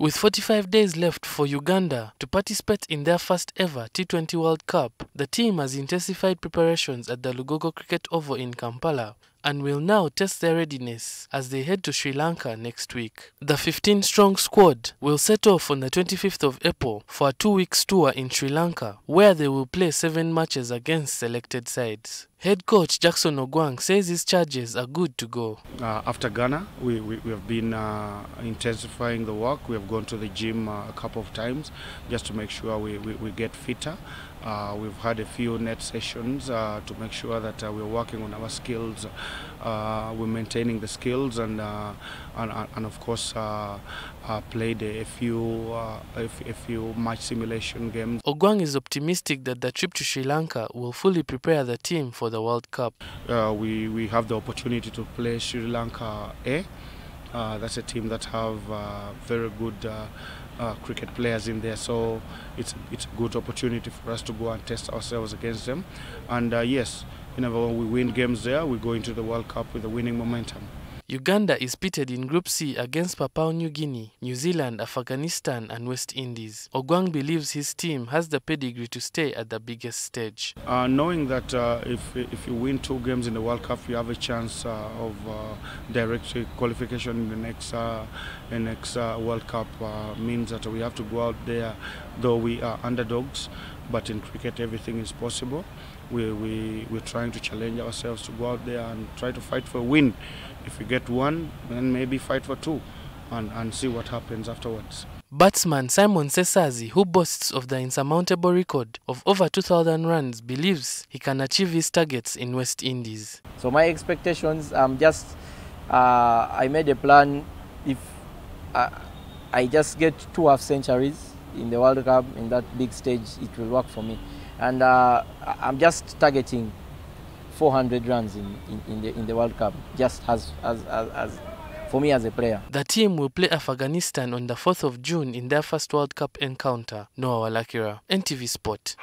With 45 days left for Uganda to participate in their first ever T20 World Cup, the team has intensified preparations at the Lugogo Cricket Oval in Kampala and will now test their readiness as they head to Sri Lanka next week. The 15-strong squad will set off on the 25th of April for a two-week tour in Sri Lanka, where they will play seven matches against selected sides. Head coach Jackson Ogwang says his charges are good to go. Uh, after Ghana, we, we, we have been uh, intensifying the work. We have gone to the gym uh, a couple of times just to make sure we, we, we get fitter. Uh, we've had a few net sessions uh, to make sure that uh, we're working on our skills, uh, we're maintaining the skills, and uh, and, and of course uh, uh, played a few uh, a, a few match simulation games. Ogwang is optimistic that the trip to Sri Lanka will fully prepare the team for the World Cup. Uh, we we have the opportunity to play Sri Lanka A. Uh, that's a team that have uh, very good uh, uh, cricket players in there, so it's it's a good opportunity for us to go and test ourselves against them. And uh, yes, whenever we win games there, we go into the World Cup with a winning momentum. Uganda is pitted in Group C against Papua New Guinea, New Zealand, Afghanistan, and West Indies. Ogwang believes his team has the pedigree to stay at the biggest stage. Uh, knowing that uh, if if you win two games in the World Cup, you have a chance uh, of uh, direct qualification in the next uh, the next uh, World Cup means that we have to go out there, though we are underdogs. But in cricket, everything is possible. We we we're trying to challenge ourselves to go out there and try to fight for a win. If we get one, then maybe fight for two, and and see what happens afterwards. Batsman Simon Ssesazi, who boasts of the insurmountable record of over 2,000 runs, believes he can achieve his targets in West Indies. So my expectations, um, just uh, I made a plan. If uh, I just get two half centuries in the World Cup in that big stage, it will work for me. And uh, I'm just targeting 400 runs in, in, in, the, in the World Cup, just as, as, as, as for me as a player. The team will play Afghanistan on the 4th of June in their first World Cup encounter. Noah Walakira, NTV Sport.